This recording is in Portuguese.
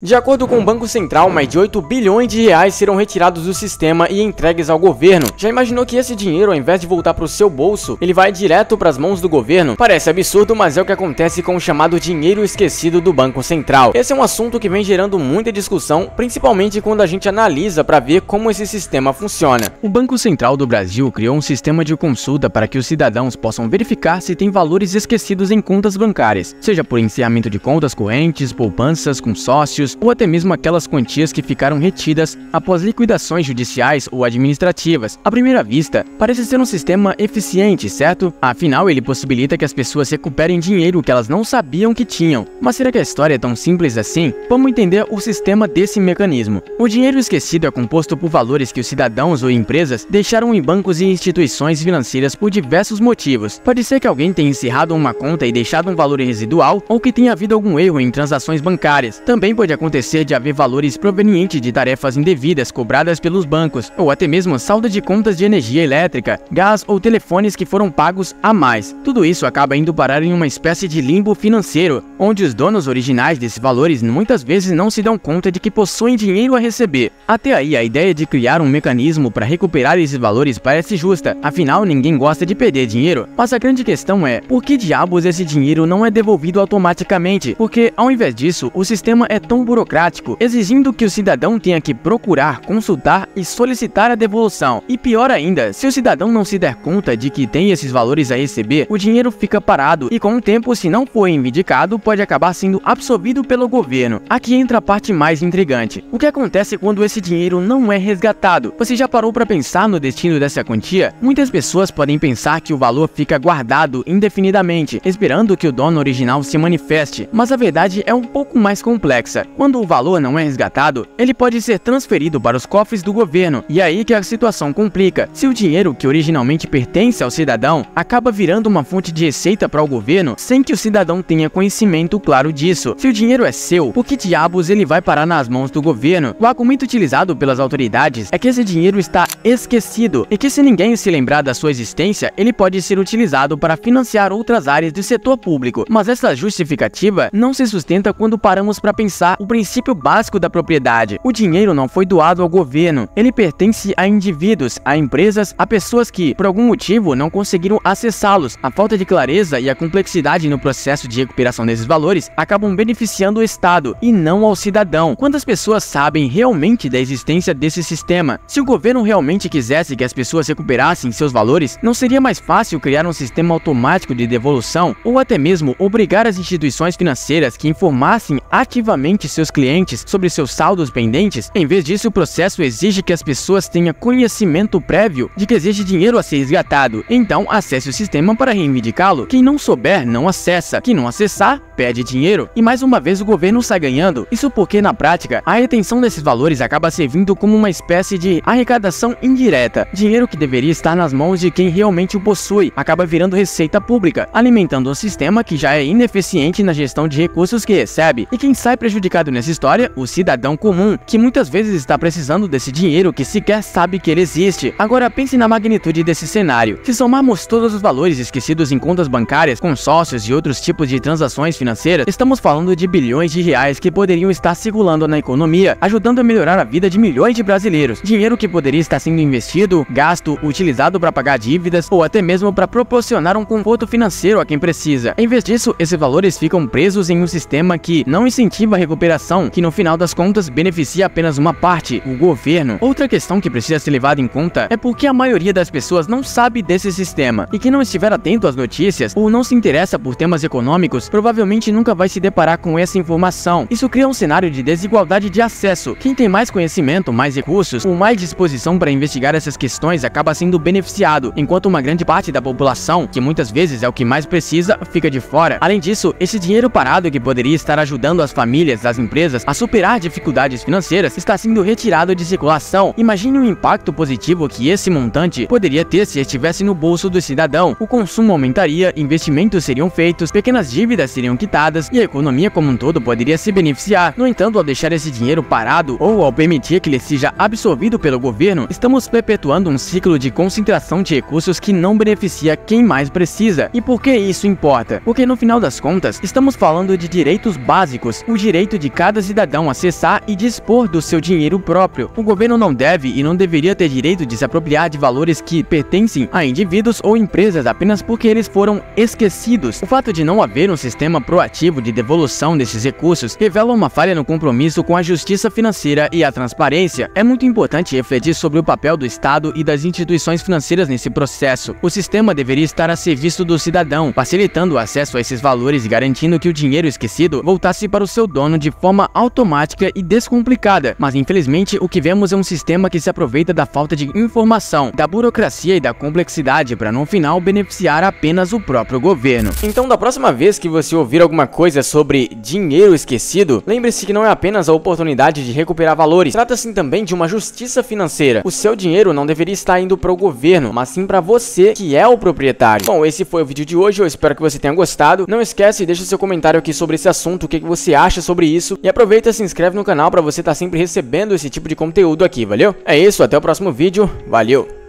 De acordo com o Banco Central, mais de 8 bilhões de reais serão retirados do sistema e entregues ao governo. Já imaginou que esse dinheiro, ao invés de voltar para o seu bolso, ele vai direto para as mãos do governo? Parece absurdo, mas é o que acontece com o chamado dinheiro esquecido do Banco Central. Esse é um assunto que vem gerando muita discussão, principalmente quando a gente analisa para ver como esse sistema funciona. O Banco Central do Brasil criou um sistema de consulta para que os cidadãos possam verificar se tem valores esquecidos em contas bancárias, seja por encerramento de contas correntes, poupanças, consórcios, ou até mesmo aquelas quantias que ficaram retidas após liquidações judiciais ou administrativas. À primeira vista, parece ser um sistema eficiente, certo? Afinal, ele possibilita que as pessoas recuperem dinheiro que elas não sabiam que tinham. Mas será que a história é tão simples assim? Vamos entender o sistema desse mecanismo. O dinheiro esquecido é composto por valores que os cidadãos ou empresas deixaram em bancos e instituições financeiras por diversos motivos. Pode ser que alguém tenha encerrado uma conta e deixado um valor residual ou que tenha havido algum erro em transações bancárias. Também pode acontecer de haver valores provenientes de tarefas indevidas cobradas pelos bancos, ou até mesmo saldo de contas de energia elétrica, gás ou telefones que foram pagos a mais. Tudo isso acaba indo parar em uma espécie de limbo financeiro, onde os donos originais desses valores muitas vezes não se dão conta de que possuem dinheiro a receber. Até aí, a ideia de criar um mecanismo para recuperar esses valores parece justa, afinal ninguém gosta de perder dinheiro. Mas a grande questão é, por que diabos esse dinheiro não é devolvido automaticamente? Porque, ao invés disso, o sistema é tão burocrático, exigindo que o cidadão tenha que procurar, consultar e solicitar a devolução. E pior ainda, se o cidadão não se der conta de que tem esses valores a receber, o dinheiro fica parado e com o tempo, se não for reivindicado, pode acabar sendo absorvido pelo governo. Aqui entra a parte mais intrigante. O que acontece quando esse dinheiro não é resgatado? Você já parou para pensar no destino dessa quantia? Muitas pessoas podem pensar que o valor fica guardado indefinidamente, esperando que o dono original se manifeste, mas a verdade é um pouco mais complexa. Quando o valor não é resgatado, ele pode ser transferido para os cofres do governo, e é aí que a situação complica. Se o dinheiro que originalmente pertence ao cidadão acaba virando uma fonte de receita para o governo sem que o cidadão tenha conhecimento claro disso. Se o dinheiro é seu, por que diabos ele vai parar nas mãos do governo? O argumento utilizado pelas autoridades é que esse dinheiro está esquecido e que se ninguém se lembrar da sua existência, ele pode ser utilizado para financiar outras áreas do setor público. Mas essa justificativa não se sustenta quando paramos para pensar o princípio básico da propriedade. O dinheiro não foi doado ao governo, ele pertence a indivíduos, a empresas, a pessoas que, por algum motivo, não conseguiram acessá-los. A falta de clareza e a complexidade no processo de recuperação desses valores acabam beneficiando o Estado e não ao cidadão. Quantas pessoas sabem realmente da existência desse sistema? Se o governo realmente quisesse que as pessoas recuperassem seus valores, não seria mais fácil criar um sistema automático de devolução ou até mesmo obrigar as instituições financeiras que informassem ativamente seus clientes sobre seus saldos pendentes? Em vez disso, o processo exige que as pessoas tenham conhecimento prévio de que existe dinheiro a ser resgatado. Então, acesse o sistema para reivindicá-lo. Quem não souber, não acessa. Quem não acessar, perde dinheiro. E mais uma vez o governo sai ganhando. Isso porque, na prática, a retenção desses valores acaba servindo como uma espécie de arrecadação indireta. Dinheiro que deveria estar nas mãos de quem realmente o possui, acaba virando receita pública, alimentando um sistema que já é ineficiente na gestão de recursos que recebe. E quem sai prejudicado nessa história? O cidadão comum, que muitas vezes está precisando desse dinheiro que sequer sabe que ele existe. Agora pense na magnitude desse cenário. Se somarmos todos os valores esquecidos em contas bancárias, consórcios e outros tipos de transações financeiras, estamos falando de bilhões de reais que poderiam estar circulando na economia, ajudando a melhorar a vida de milhões de brasileiros. Dinheiro que poderia estar sendo investido, gasto, utilizado para pagar dívidas ou até mesmo para proporcionar um conforto financeiro a quem precisa. Em vez disso, esses valores ficam presos em um sistema que não incentiva a recuperação, que no final das contas beneficia apenas uma parte, o governo. Outra questão que precisa ser levada em conta é porque a maioria das pessoas não sabe desse sistema e que não estiver atento às notícias ou não se interessa por temas econômicos, provavelmente nunca vai se deparar com essa informação. Isso cria um cenário de desigualdade de acesso. Quem tem mais conhecimento, mais recursos ou mais disposição para investigar essas questões acaba sendo beneficiado, enquanto uma grande parte da população, que muitas vezes é o que mais precisa, fica de fora. Além disso, esse dinheiro parado que poderia estar ajudando as famílias, as empresas a superar dificuldades financeiras está sendo retirado de circulação. Imagine o impacto positivo que esse montante poderia ter se estivesse no bolso do cidadão. O consumo aumentaria, investimentos seriam feitos, pequenas dívidas seriam quitadas e a economia como um todo poderia se beneficiar. No entanto, ao deixar esse dinheiro parado ou ao permitir que ele seja absorvido pelo governo, estamos perpetuando um ciclo de concentração de recursos que não beneficia quem mais precisa. E por que isso importa? Porque no final das contas, estamos falando de direitos básicos, o direito de de cada cidadão acessar e dispor do seu dinheiro próprio. O governo não deve e não deveria ter direito de se apropriar de valores que pertencem a indivíduos ou empresas apenas porque eles foram esquecidos. O fato de não haver um sistema proativo de devolução desses recursos revela uma falha no compromisso com a justiça financeira e a transparência. É muito importante refletir sobre o papel do Estado e das instituições financeiras nesse processo. O sistema deveria estar a serviço do cidadão, facilitando o acesso a esses valores e garantindo que o dinheiro esquecido voltasse para o seu dono de forma automática e descomplicada. Mas infelizmente o que vemos é um sistema que se aproveita da falta de informação, da burocracia e da complexidade para no final beneficiar apenas o próprio governo. Então da próxima vez que você ouvir alguma coisa sobre dinheiro esquecido, lembre-se que não é apenas a oportunidade de recuperar valores, trata-se também de uma justiça financeira. O seu dinheiro não deveria estar indo para o governo, mas sim para você que é o proprietário. Bom, esse foi o vídeo de hoje, eu espero que você tenha gostado. Não esquece, deixa seu comentário aqui sobre esse assunto, o que, você acha sobre isso. E aproveita e se inscreve no canal para você estar tá sempre recebendo esse tipo de conteúdo aqui, valeu? É isso, até o próximo vídeo, valeu!